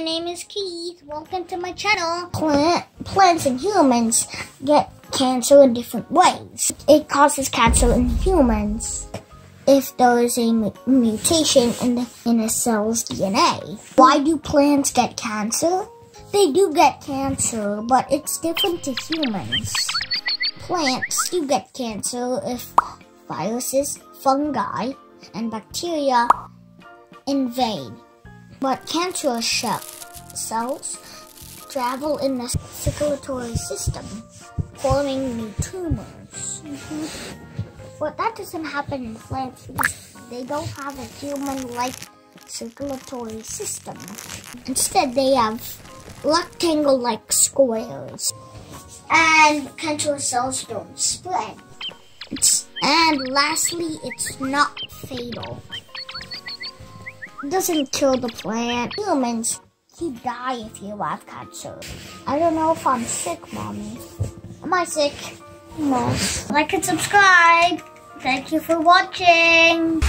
my name is Keith. Welcome to my channel. Plant, plants and humans get cancer in different ways. It causes cancer in humans if there is a mutation in, the, in a cell's DNA. Why do plants get cancer? They do get cancer, but it's different to humans. Plants do get cancer if viruses, fungi, and bacteria invade. But cancerous cells travel in the circulatory system, forming new tumors. Mm -hmm. But that doesn't happen in plants because they don't have a human-like circulatory system. Instead, they have rectangle-like squares. And cancerous cells don't spread. It's, and lastly, it's not fatal doesn't kill the plant. Humans, you die if you have cancer. I don't know if I'm sick, Mommy. Am I sick? No. Like and subscribe. Thank you for watching.